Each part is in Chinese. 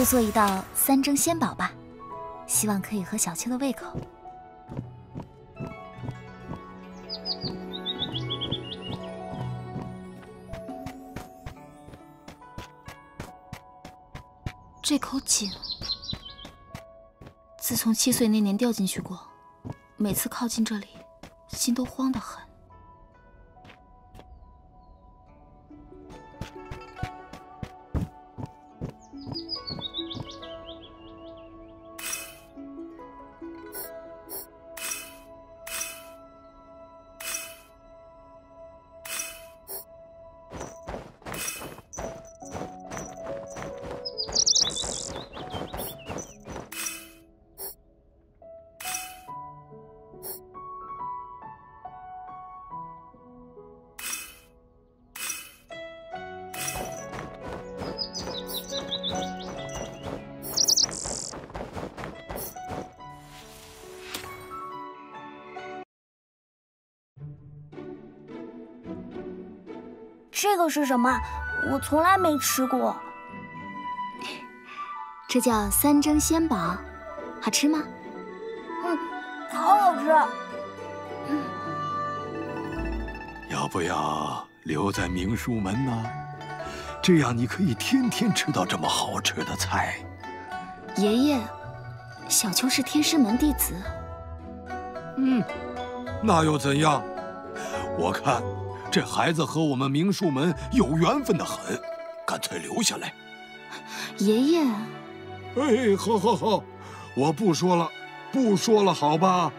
就做一道三蒸鲜宝吧，希望可以合小秋的胃口。这口井，自从七岁那年掉进去过，每次靠近这里，心都慌得很。是什么？我从来没吃过。这叫三蒸鲜宝，好吃吗？嗯，好好吃。要不要留在明书门呢？这样你可以天天吃到这么好吃的菜。爷爷，小秋是天师门弟子。嗯，那又怎样？我看。这孩子和我们明术门有缘分的很，干脆留下来。爷爷，哎，好，好，好，我不说了，不说了，好吧？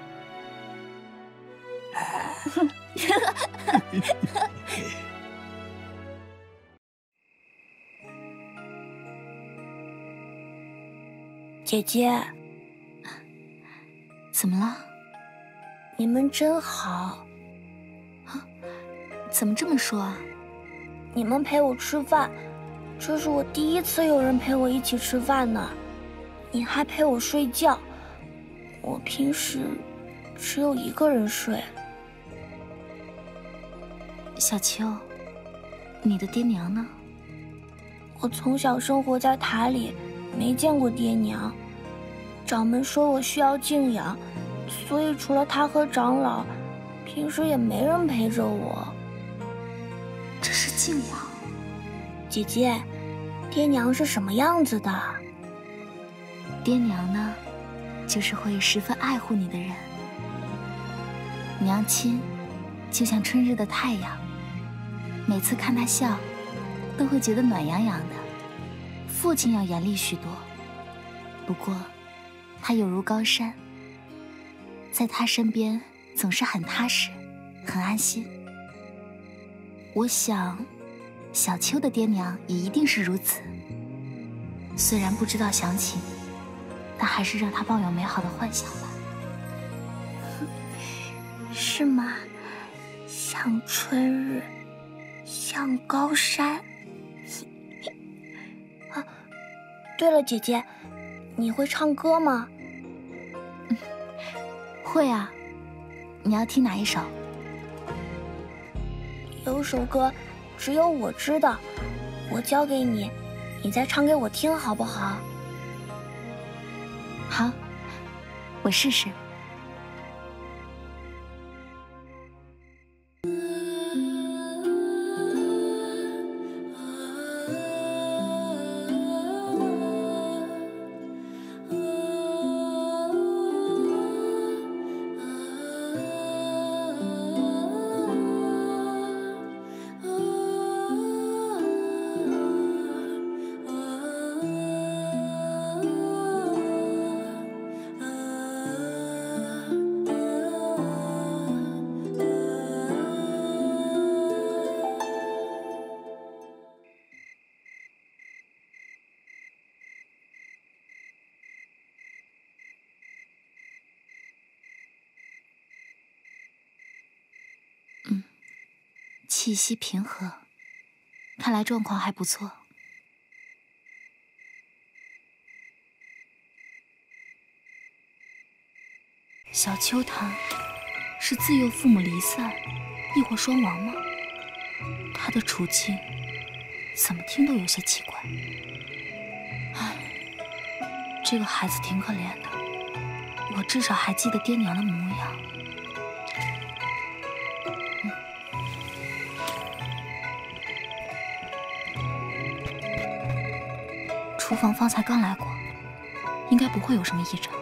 姐姐，怎么了？你们真好。怎么这么说啊？你们陪我吃饭，这是我第一次有人陪我一起吃饭呢。你还陪我睡觉，我平时只有一个人睡。小秋，你的爹娘呢？我从小生活在塔里，没见过爹娘。掌门说我需要静养，所以除了他和长老，平时也没人陪着我。这是敬仰，姐姐，爹娘是什么样子的？爹娘呢，就是会十分爱护你的人。娘亲就像春日的太阳，每次看他笑，都会觉得暖洋洋的。父亲要严厉许多，不过他有如高山，在他身边总是很踏实，很安心。我想，小秋的爹娘也一定是如此。虽然不知道详情，但还是让他抱有美好的幻想吧。是吗？像春日，像高山。啊，对了，姐姐，你会唱歌吗？会啊。你要听哪一首？有首歌，只有我知道，我教给你，你再唱给我听，好不好？好，我试试。气息平和，看来状况还不错。小秋他，是自幼父母离散，亦或双亡吗？他的处境，怎么听都有些奇怪。唉，这个孩子挺可怜的，我至少还记得爹娘的模样。厨房方才刚来过，应该不会有什么异常。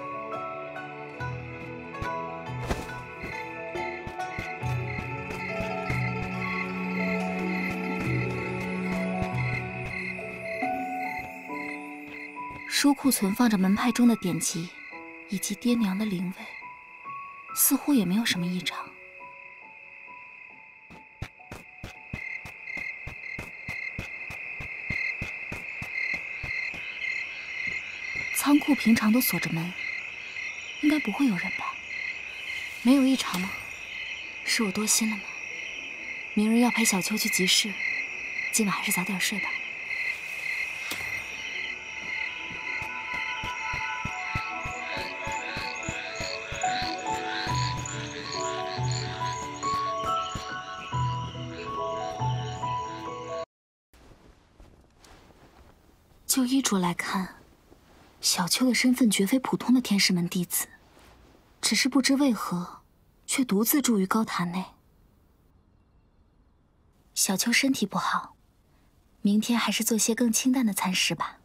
书库存放着门派中的典籍，以及爹娘的灵位，似乎也没有什么异常。不平常都锁着门，应该不会有人吧？没有异常吗？是我多心了吗？明日要陪小秋去集市，今晚还是早点睡吧。小秋的身份绝非普通的天师门弟子，只是不知为何，却独自住于高塔内。小秋身体不好，明天还是做些更清淡的餐食吧。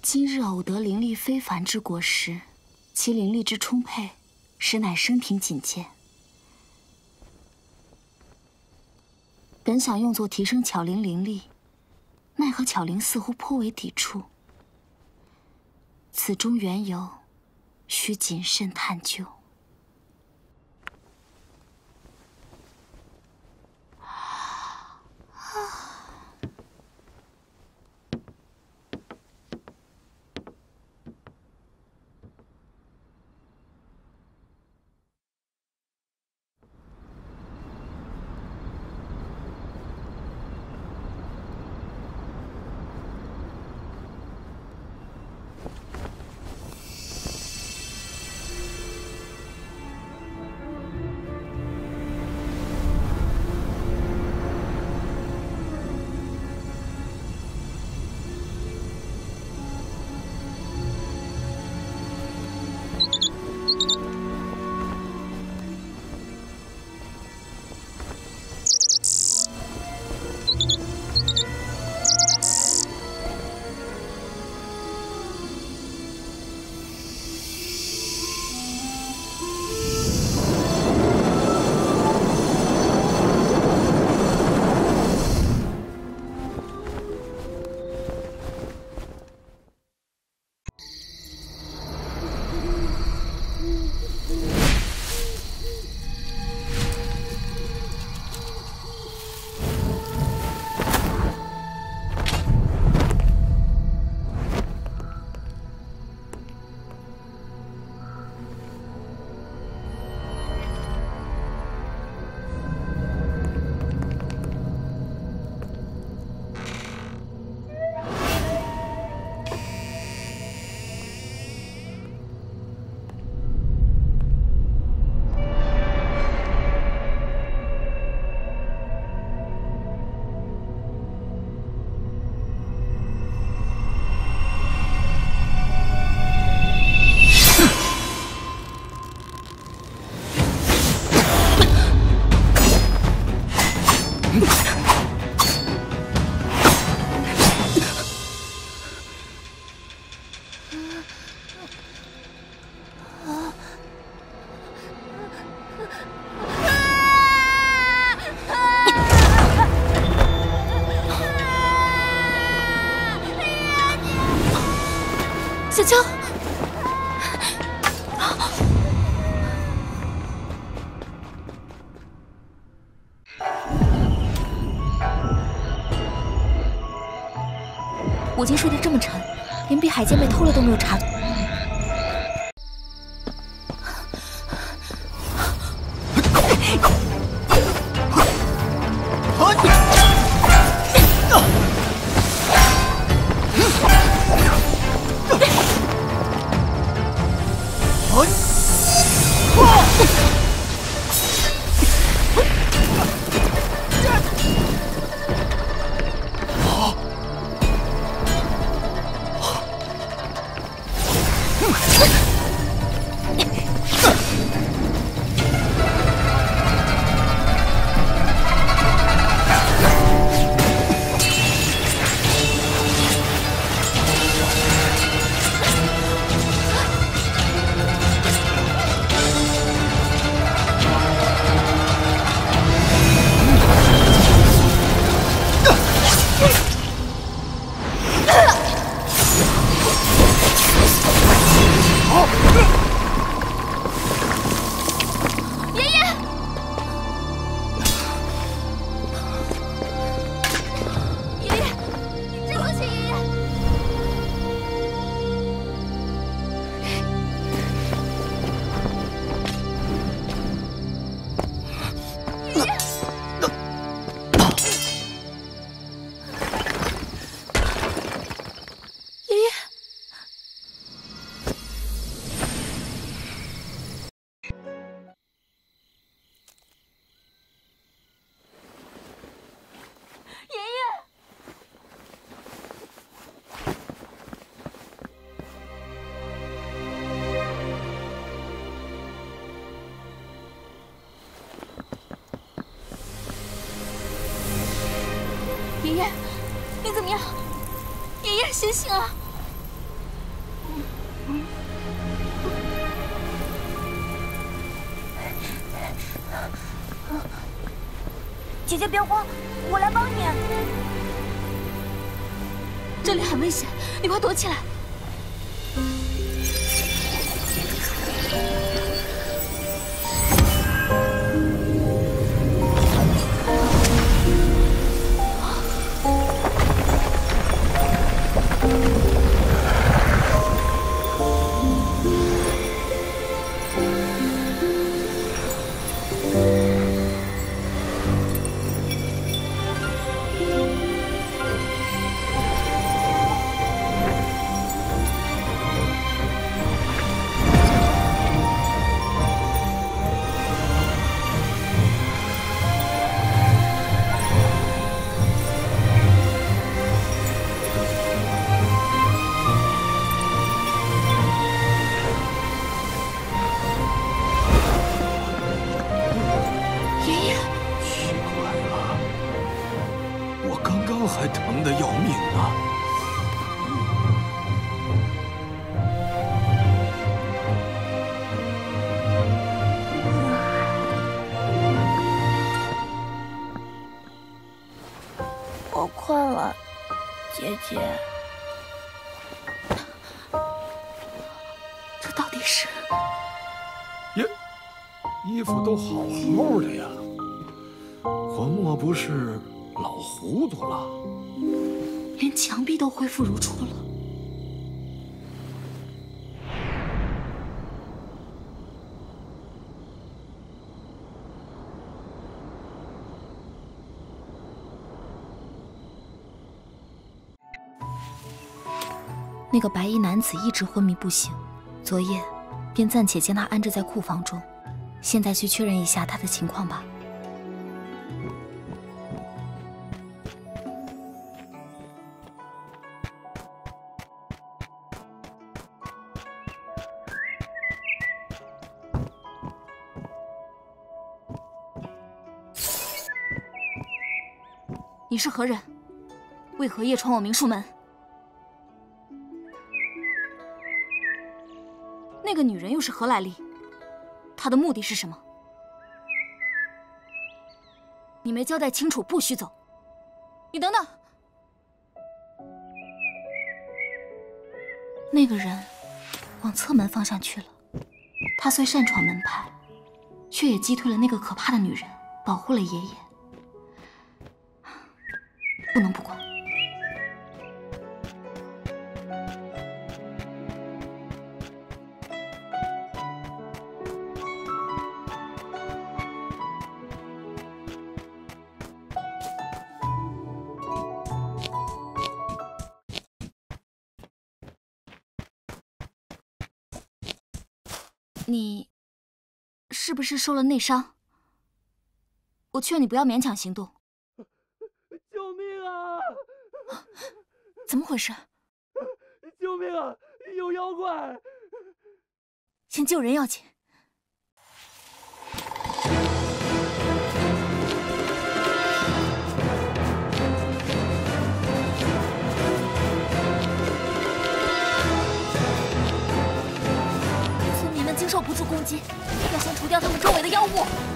今日偶得灵力非凡之果实，其灵力之充沛，实乃生平仅见。本想用作提升巧灵灵力，奈何巧灵似乎颇为抵触。此中缘由，需谨慎探究。姐姐别慌，不是老糊涂了？连墙壁都恢复如初了。那个白衣男子一直昏迷不醒，昨夜便暂且将他安置在库房中。现在去确认一下他的情况吧。你是何人？为何夜闯我明术门？那个女人又是何来历？她的目的是什么？你没交代清楚，不许走！你等等，那个人往侧门方向去了。他虽擅闯门派，却也击退了那个可怕的女人，保护了爷爷。受了内伤我劝你不要勉强行动。救命啊怎么回事？救命啊！有妖怪！先救人要紧。承受不住攻击要先除掉他们周围的妖物。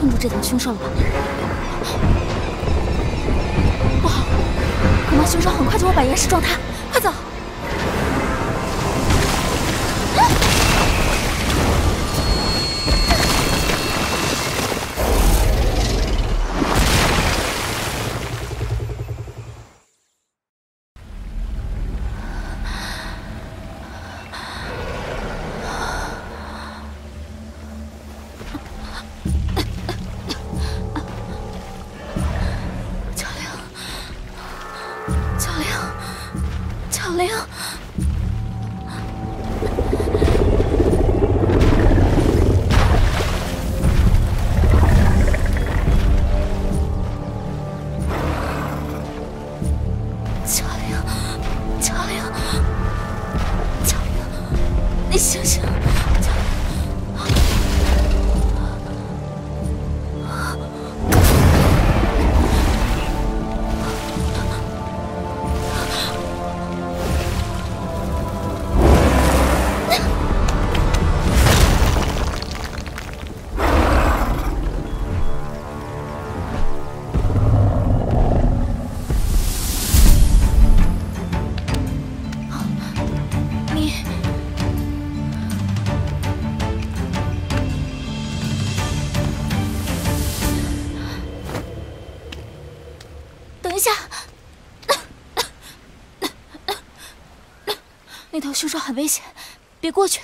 困住这头凶兽了吧？不好，恐怕凶手很快就会把岩石撞塌。凶手，很危险，别过去。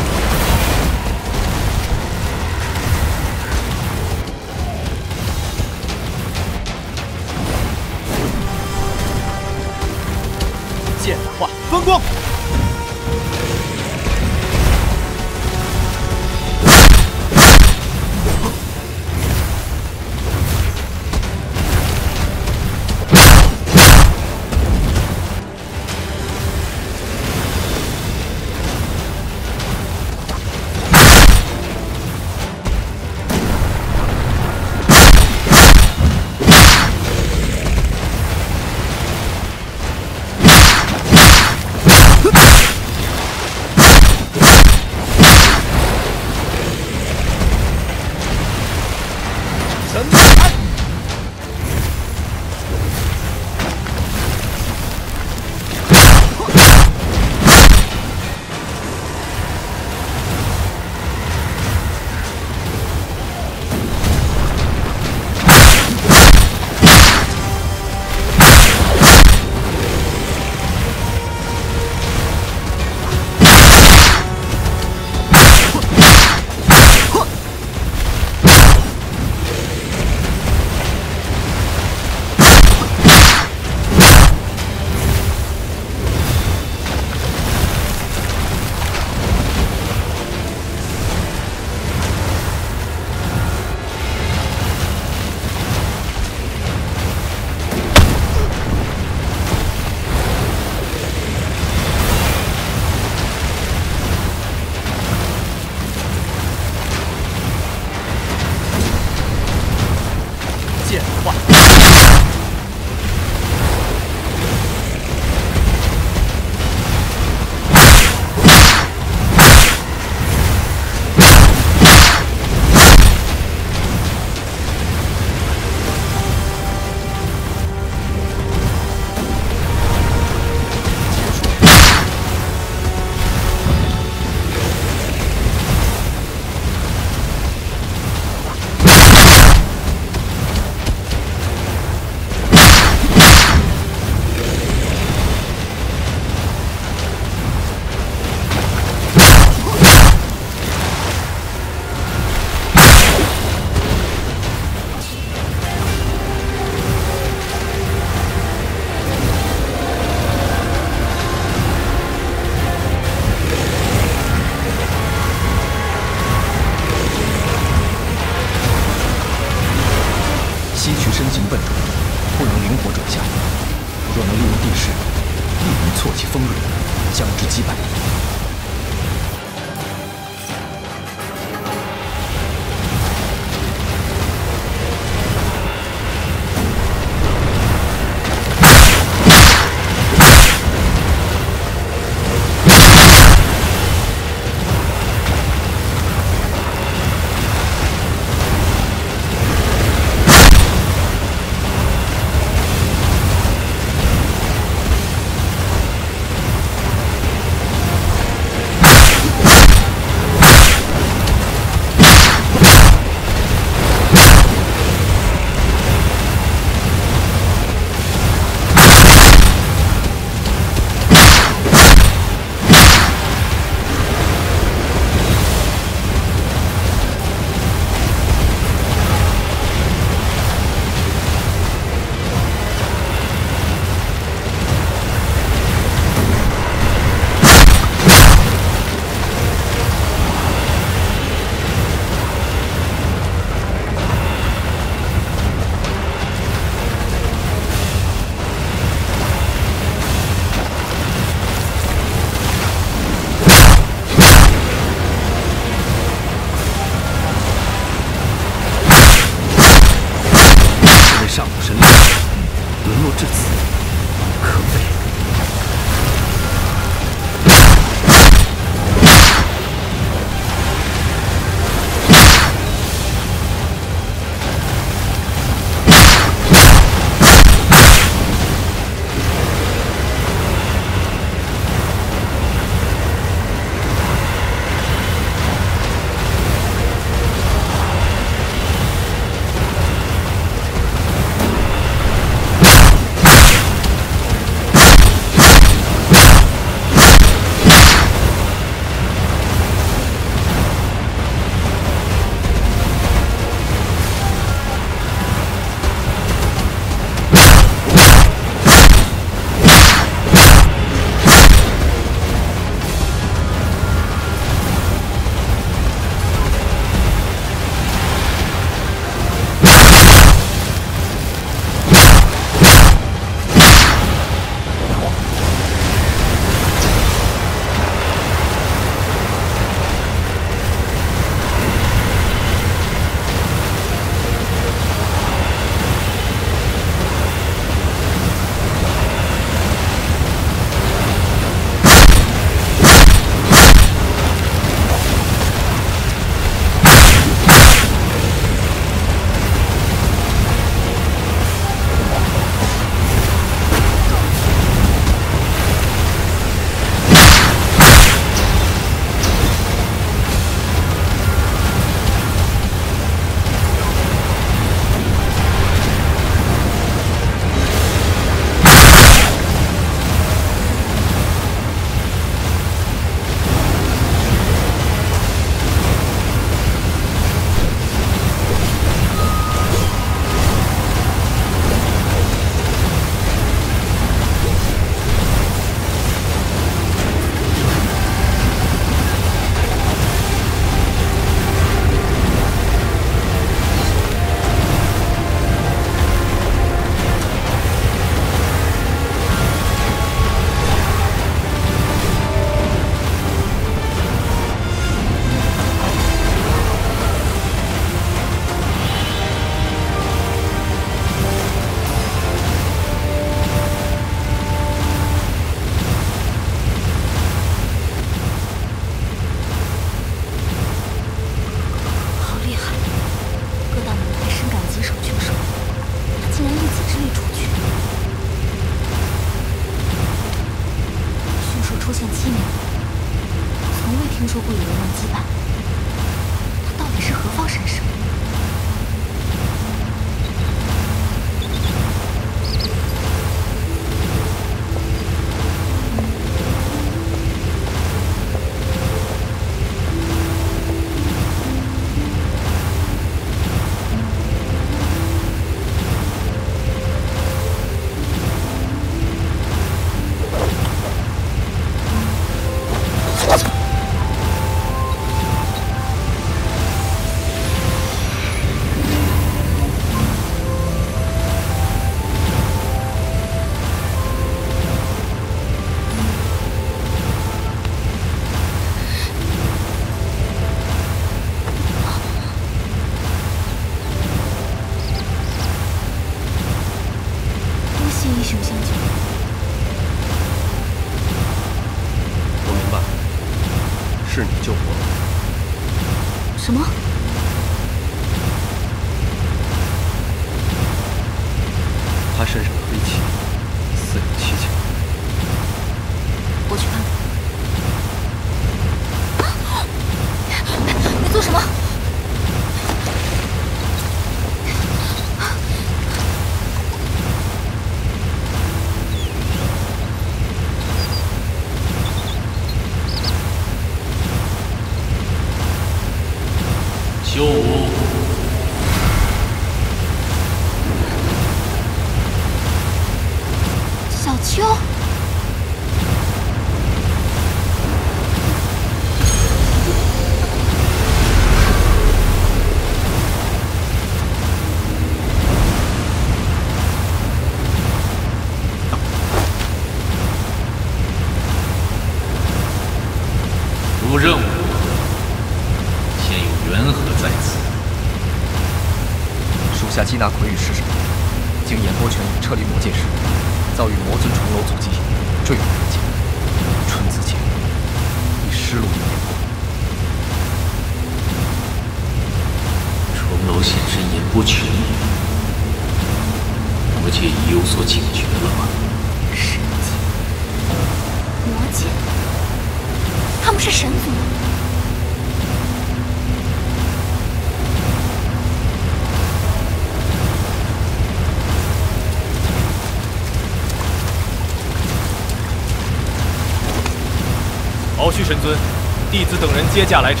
接驾来迟，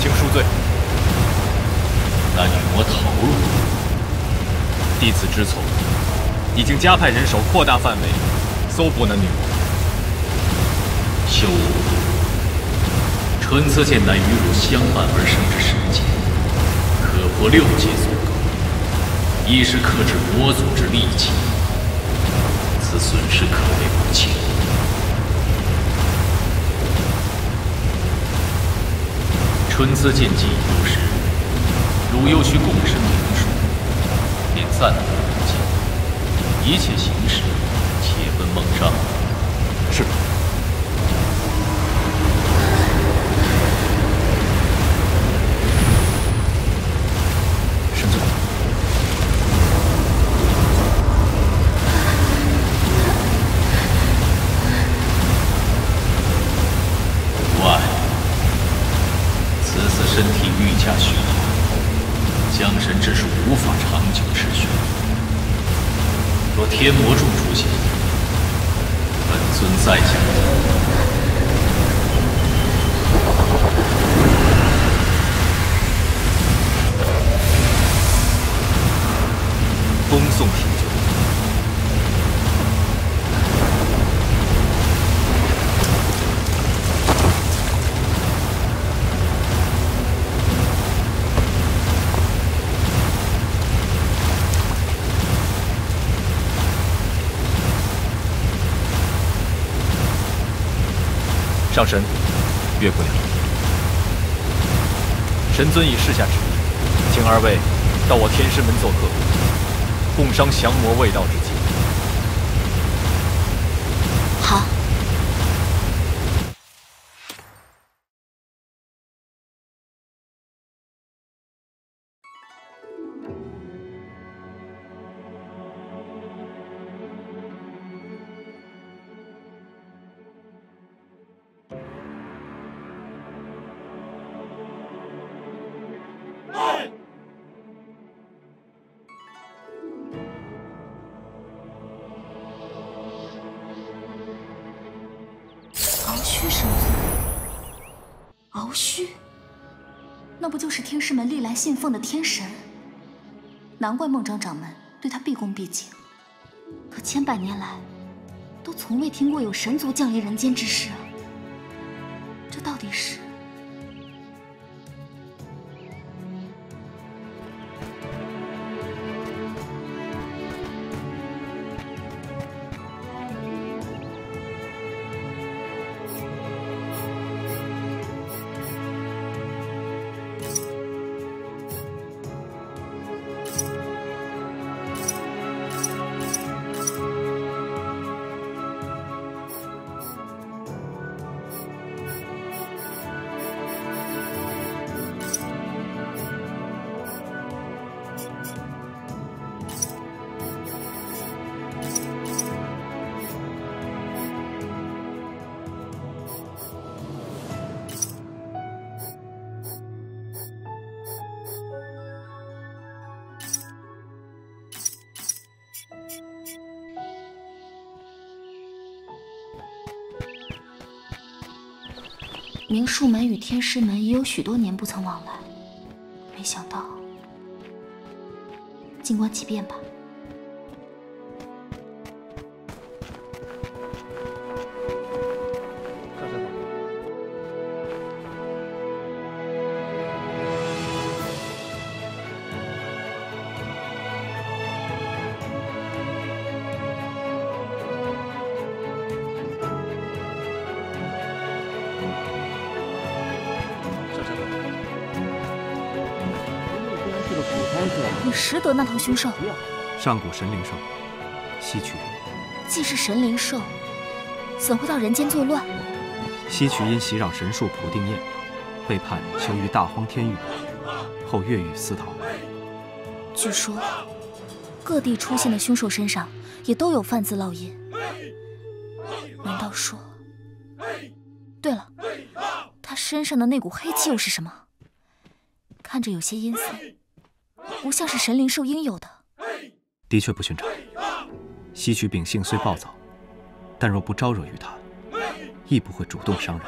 请恕罪。那女魔逃了？弟子知错，已经加派人手扩大范围，搜捕那女魔。休悟，春色剑乃与汝相伴而生之神剑，可破六界所隔，亦是克制魔族之利器，此损失可谓不轻。春姿剑技有时，汝又需共生灵术，便暂不入境。一切行事，且奔孟上。上神，岳姑娘，神尊已示下旨意，请二位到我天师门做客，共商降魔未道之计。那不就是天师门历来信奉的天神？难怪孟章掌门对他毕恭毕敬。可千百年来，都从未听过有神族降临人间之事啊！明术门与天师门已有许多年不曾往来，没想到，静观其变吧。识得那头凶兽？上古神灵兽，西渠。既是神灵兽，怎会到人间作乱？西渠因袭扰神树普定宴，被判囚于大荒天狱，后越狱私逃。据说，各地出现的凶兽身上也都有梵字烙印。难道说？对了，他身上的那股黑气又是什么？看着有些阴森，不像是神灵兽应有的。的确不寻常。西渠秉性虽暴躁，但若不招惹于他，亦不会主动伤人。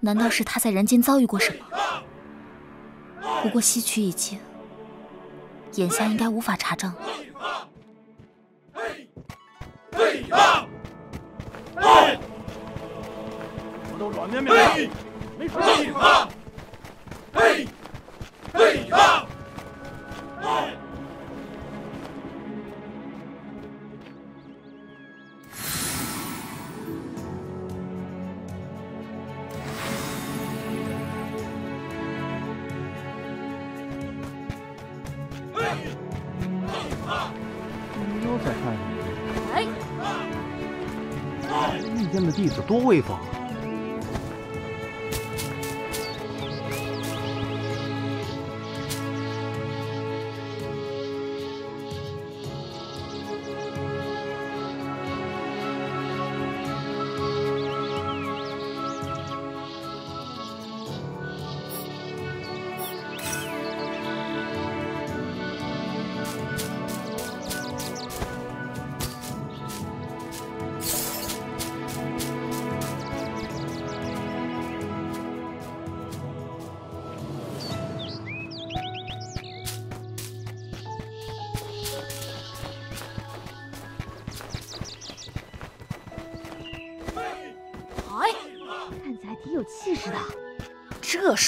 难道是他在人间遭遇过什么？不过吸取已经，眼下应该无法查证了。我都软绵绵的，没事。弟子多威风。这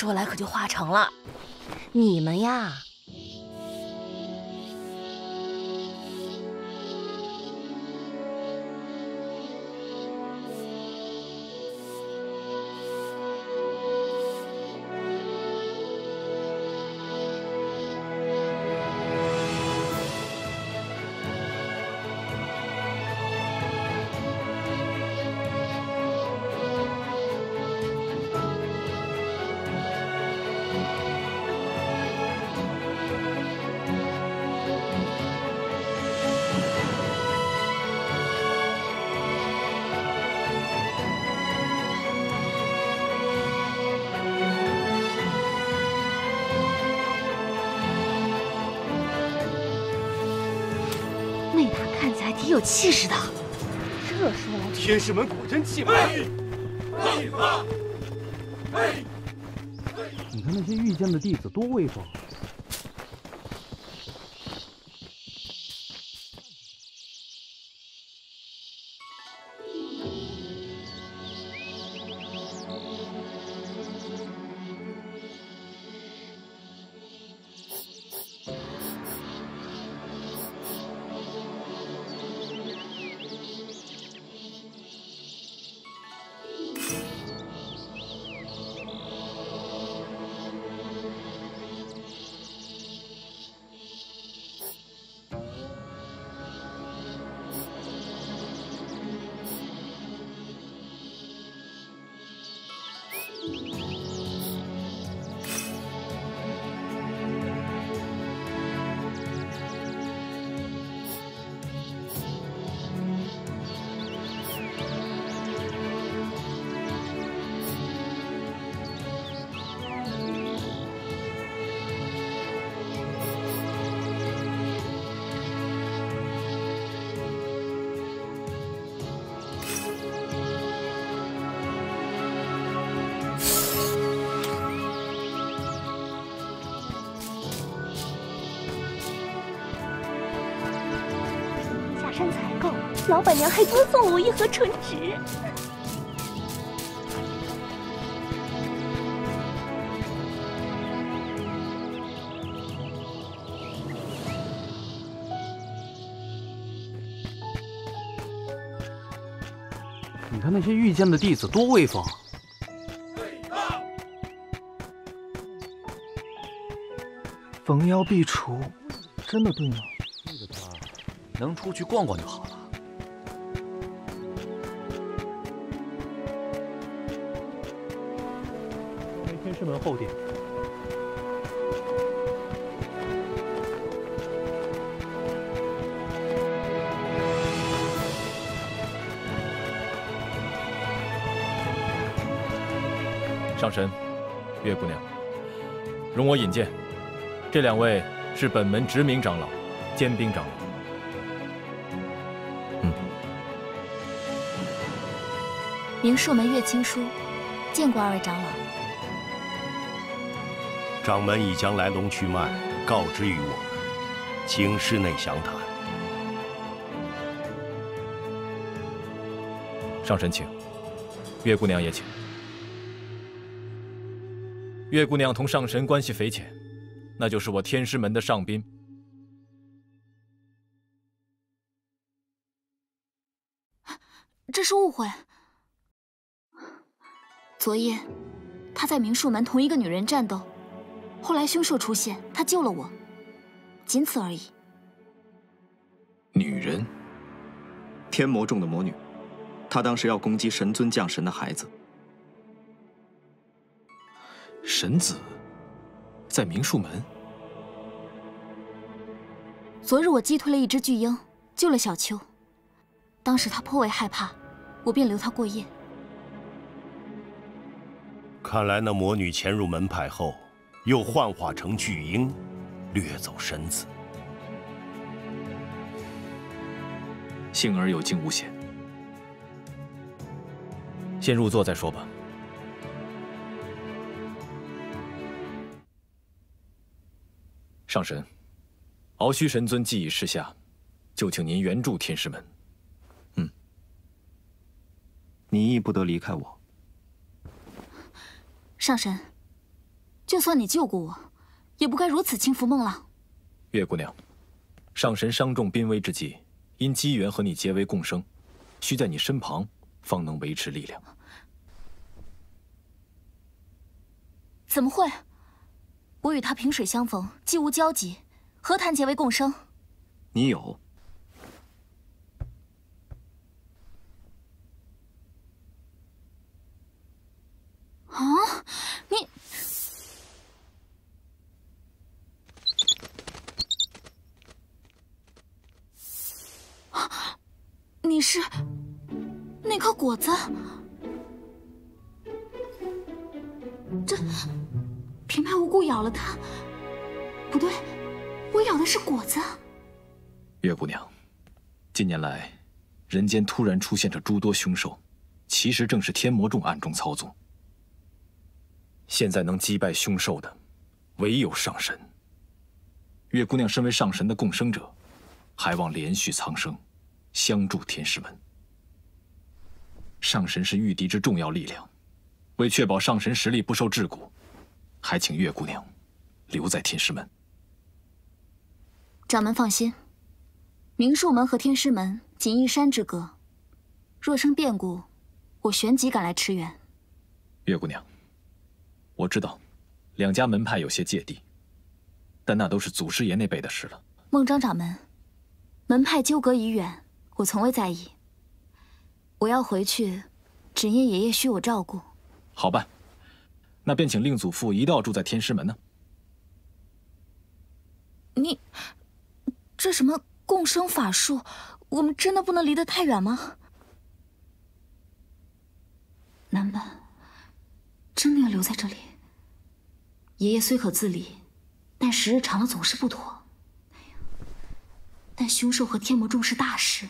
说来可就话长了，你们呀。气势的，这说来，天师门果真气派。你看那些御剑的弟子多威风。老板娘还多送了我一盒唇纸。你看那些御剑的弟子多威风。逢妖必除，真的对吗？这个他能出去逛逛就好后殿。上神，月姑娘，容我引荐，这两位是本门执明长老，兼兵长老。嗯。明术门月青书，见过二位长老。掌门已将来龙去脉告知于我们，请室内详谈。上神请，月姑娘也请。月姑娘同上神关系匪浅，那就是我天师门的上宾。这是误会。昨夜他在明术门同一个女人战斗，后来凶兽出现，他救了我，仅此而已。女人，天魔众的魔女，她当时要攻击神尊降神的孩子。神子在明术门。昨日我击退了一只巨鹰，救了小秋。当时他颇为害怕，我便留他过夜。看来那魔女潜入门派后，又幻化成巨鹰，掠走神子。幸而有惊无险，先入座再说吧。上神，敖虚神尊既已示下，就请您援助天师门。嗯，你亦不得离开我。上神，就算你救过我，也不该如此轻浮孟浪。月姑娘，上神伤重濒危之际，因机缘和你结为共生，需在你身旁，方能维持力量。怎么会？我与他萍水相逢，既无交集，何谈结为共生？你有。啊！你，是那颗果子？这。平白无故咬了他，不对，我咬的是果子。月姑娘，近年来，人间突然出现着诸多凶兽，其实正是天魔众暗中操纵。现在能击败凶兽的，唯有上神。月姑娘身为上神的共生者，还望连续苍生，相助天师门。上神是御敌之重要力量，为确保上神实力不受桎梏。还请月姑娘留在天师门。掌门放心，明术门和天师门仅一山之隔，若生变故，我旋即赶来驰援。月姑娘，我知道两家门派有些芥蒂，但那都是祖师爷那辈的事了。孟章掌门，门派纠葛已远，我从未在意。我要回去，只因爷爷需我照顾。好办。那便请令祖父一道住在天师门呢。你，这什么共生法术？我们真的不能离得太远吗？难办真的要留在这里？爷爷虽可自理，但时日长了总是不妥。但凶兽和天魔众是大事，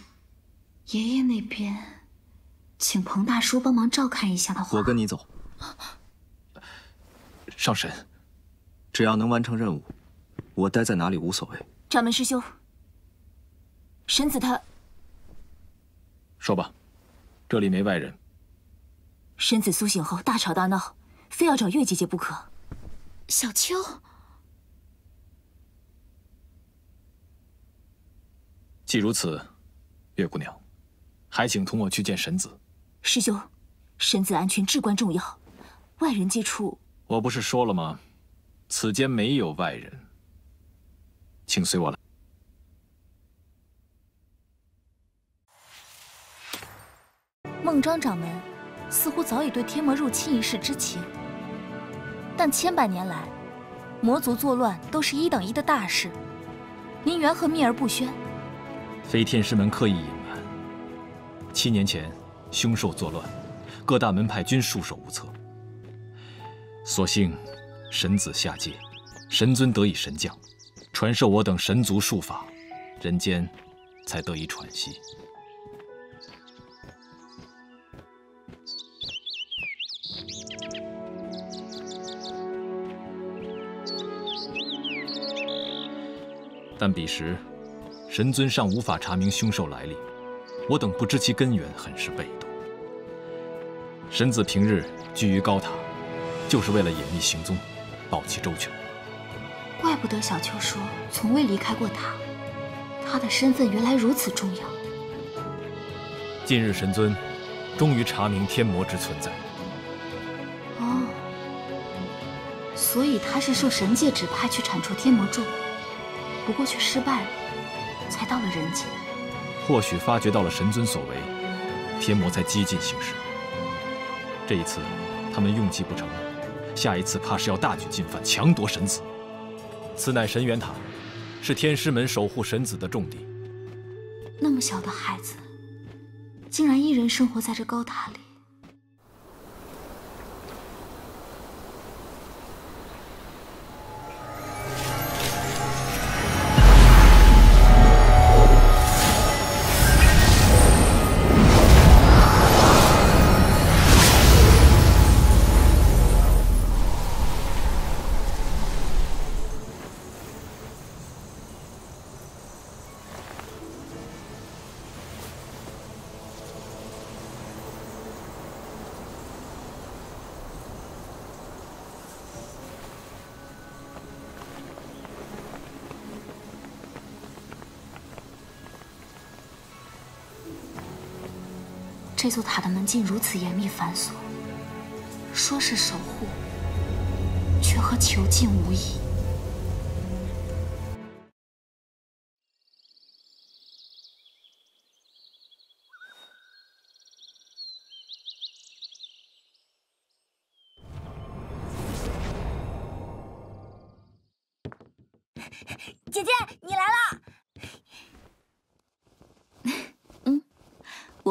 爷爷那边，请彭大叔帮忙照看一下的话，我跟你走。上神，只要能完成任务，我待在哪里无所谓。掌门师兄，神子他……说吧，这里没外人。神子苏醒后大吵大闹，非要找月姐姐不可。小秋，既如此，月姑娘，还请同我去见神子。师兄，神子安全至关重要，外人接触……我不是说了吗？此间没有外人，请随我来。孟庄掌门似乎早已对天魔入侵一事知情，但千百年来，魔族作乱都是一等一的大事，您缘何秘而不宣？非天师门刻意隐瞒。七年前，凶兽作乱，各大门派均束手无策。所幸，神子下界，神尊得以神降，传授我等神族术法，人间才得以喘息。但彼时，神尊尚无法查明凶兽来历，我等不知其根源，很是被动。神子平日居于高塔，就是为了隐秘行踪，保其周全。怪不得小秋说从未离开过塔，他的身份原来如此重要。近日，神尊终于查明天魔之存在。哦，所以他是受神界指派去铲除天魔众。不过却失败了，才到了人间。或许发觉到了神尊所为，天魔才激进行事。这一次，他们用计不成，下一次怕是要大举进犯，强夺神子。此乃神元塔，是天师门守护神子的重地。那么小的孩子，竟然一人生活在这高塔里。这座塔的门禁如此严密繁琐，说是守护，却和囚禁无异。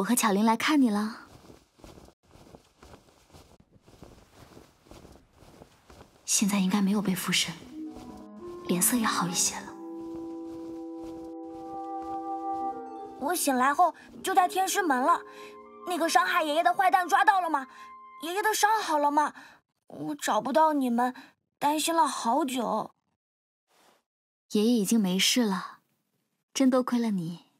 我和巧玲来看你了，现在应该没有被附身，脸色也好一些了。我醒来后就在天师门了，那个伤害爷爷的坏蛋抓到了吗？爷爷的伤好了吗？我找不到你们，担心了好久。爷爷已经没事了，真多亏了你。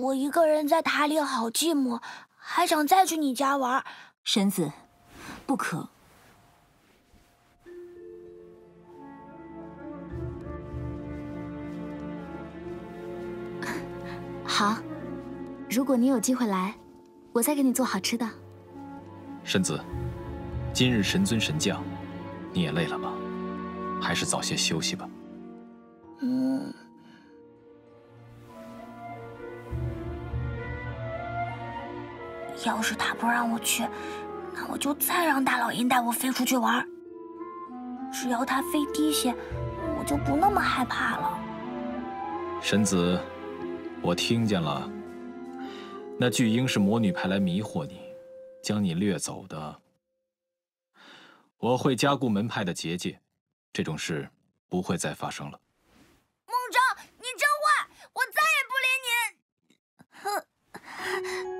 我一个人在塔里好寂寞，还想再去你家玩。神子，不可。好，如果你有机会来，我再给你做好吃的。神子，今日神尊神将，你也累了吧？还是早些休息吧。嗯。要是他不让我去，那我就再让大老鹰带我飞出去玩。只要他飞低些，我就不那么害怕了。神子，我听见了，那巨婴是魔女派来迷惑你，将你掠走的。我会加固门派的结界，这种事不会再发生了。孟章，你真坏，我再也不理你。哼。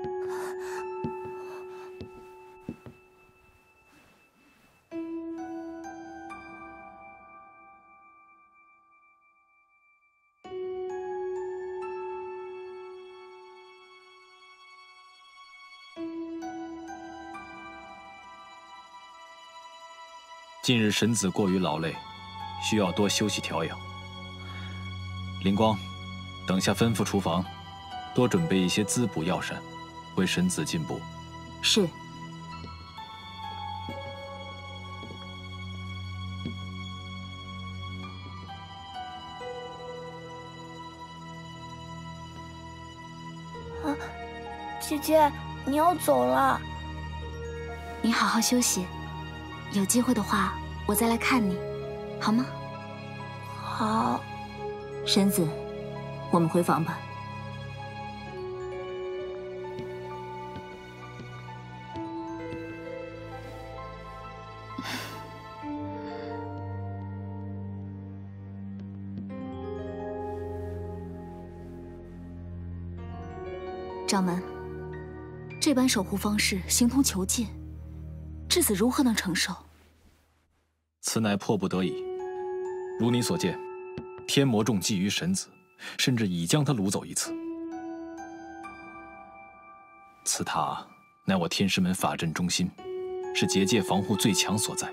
近日神子过于劳累，需要多休息调养。灵光，等下吩咐厨房，多准备一些滋补药膳，为神子进补。是。啊，姐姐，你要走了，你好好休息，有机会的话我再来看你，好吗？好。神子，我们回房吧。掌门，这般守护方式，形同囚禁，质子如何能承受？此乃迫不得已。如你所见，天魔众觊觎神子，甚至已将他掳走一次。此塔乃我天师门法阵中心，是结界防护最强所在，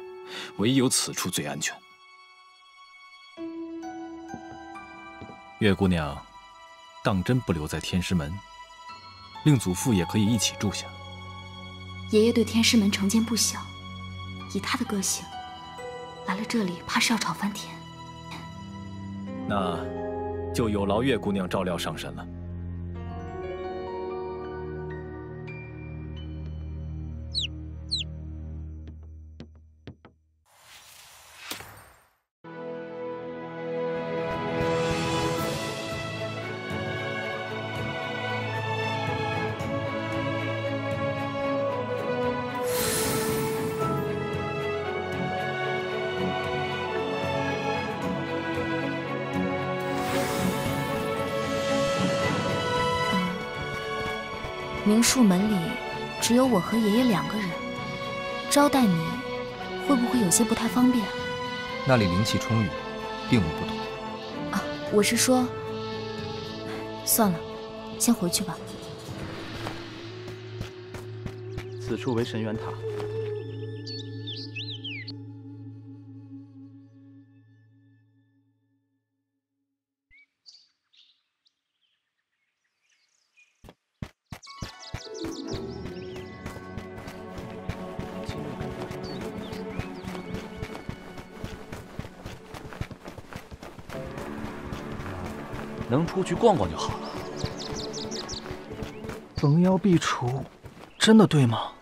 唯有此处最安全。月姑娘，当真不留在天师门？令祖父也可以一起住下。爷爷对天师门成见不小，以他的个性，来了这里怕是要吵翻天。那，就有劳月姑娘照料上神了。明术门里只有我和爷爷两个人，招待你会不会有些不太方便？那里灵气充裕，并无不同。啊，我是说，算了，先回去吧。此处为神元塔。能出去逛逛就好了。逢妖必除，真的对吗？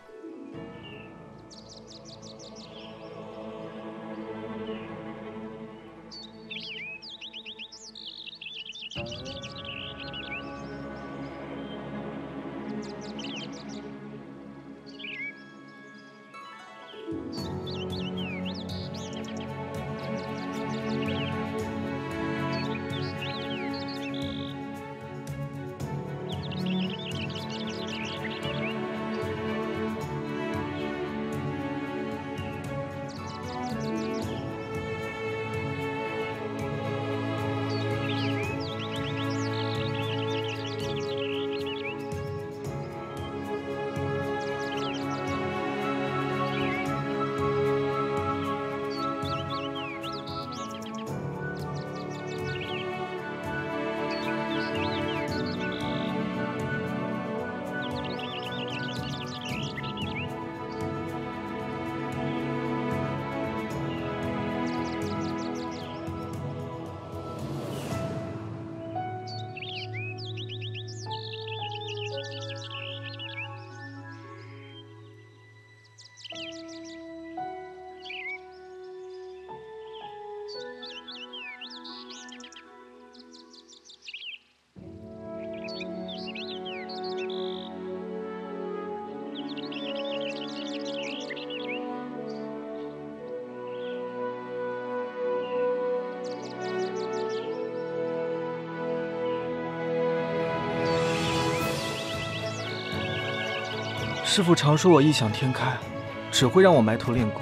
师父常说我异想天开，只会让我埋头练功。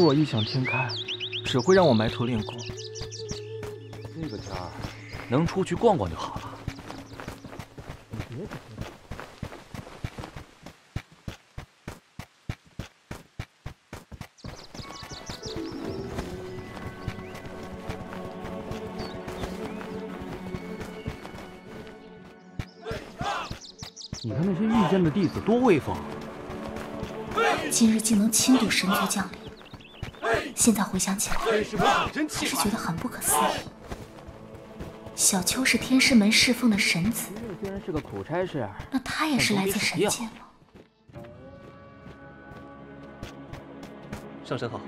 我异想天开只会让我埋头练功。这个家能出去逛逛就好了。你看那些御剑的弟子多威风今日竟能亲睹神族降临。现在回想起来，还是觉得很不可思议。小秋是天师门侍奉的神子，虽然是个苦差事，那他也是来自神界吗？上神好，